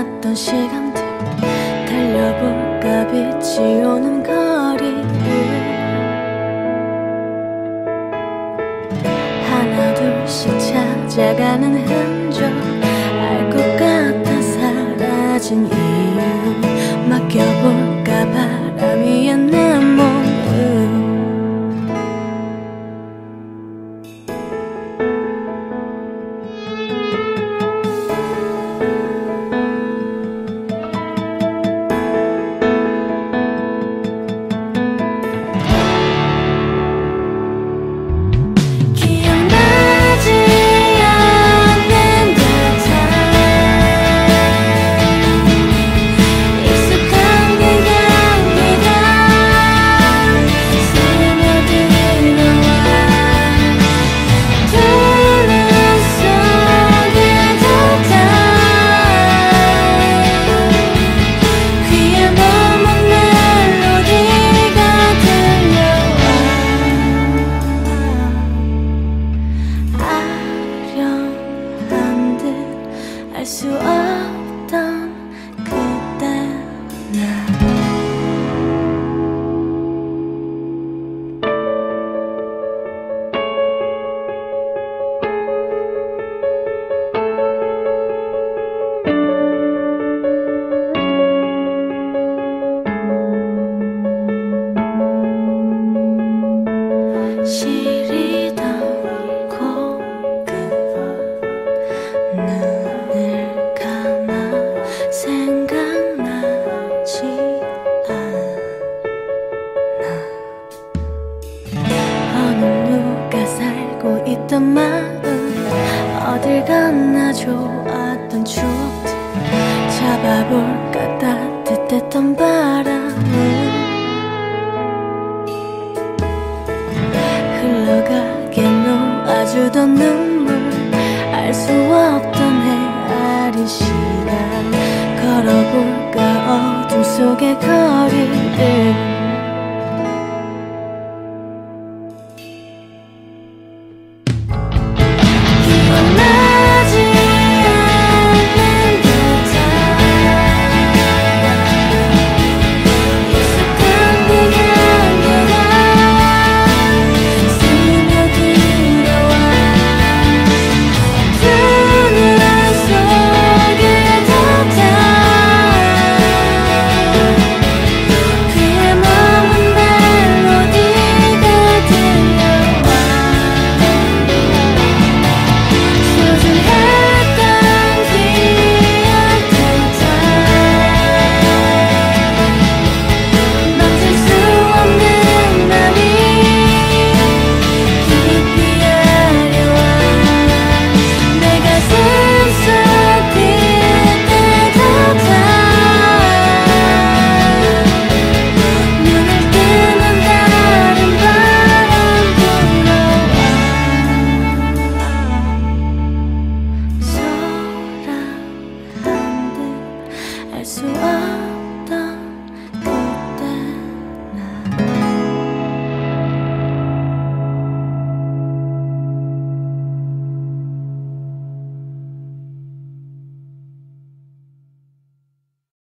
꿈 같던 시간들 달려볼까 빛이 오는 거리를 하나 둘씩 찾아가는 흔적 알 것 같아 사라진 이 알수 있던 마음 어딜 갔나 좋았던 추억들 잡아볼까? 따뜻했던 바 诉爱。